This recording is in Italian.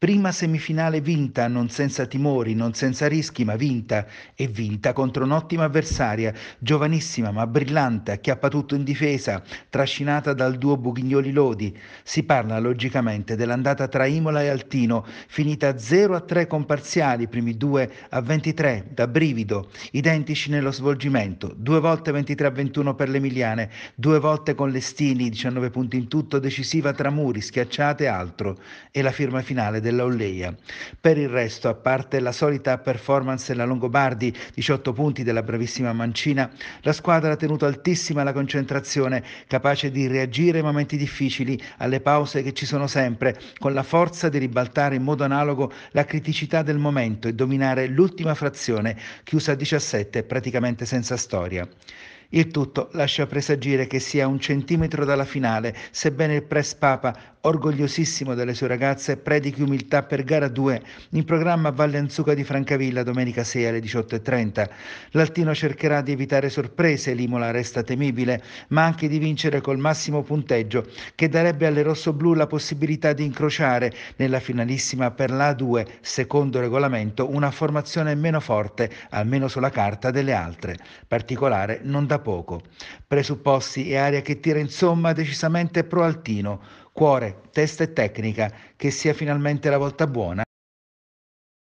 Prima semifinale vinta, non senza timori, non senza rischi, ma vinta e vinta contro un'ottima avversaria, giovanissima ma brillante, acchiappa tutto in difesa, trascinata dal duo Bughignoli Lodi. Si parla logicamente dell'andata tra Imola e Altino, finita 0 a 3 con parziali, primi due a 23, da brivido, identici nello svolgimento, due volte 23 a 21 per le emiliane, due volte con Lestini, 19 punti in tutto, decisiva tra muri, schiacciate e altro, e la firma finale della Olleia. Per il resto, a parte la solita performance della Longobardi, 18 punti della bravissima Mancina, la squadra ha tenuto altissima la concentrazione, capace di reagire ai momenti difficili, alle pause che ci sono sempre, con la forza di ribaltare in modo analogo la criticità del momento e dominare l'ultima frazione, chiusa a 17 praticamente senza storia. Il tutto lascia presagire che sia un centimetro dalla finale, sebbene il press Papa orgogliosissimo delle sue ragazze, predichi umiltà per gara 2 in programma Valle Anzuca di Francavilla domenica 6 alle 18.30. L'Altino cercherà di evitare sorprese, l'Imola resta temibile, ma anche di vincere col massimo punteggio che darebbe alle rossoblù la possibilità di incrociare nella finalissima per la A2, secondo regolamento, una formazione meno forte, almeno sulla carta, delle altre. Particolare non poco. Presupposti e aria che tira insomma decisamente pro Altino cuore, testa e tecnica, che sia finalmente la volta buona.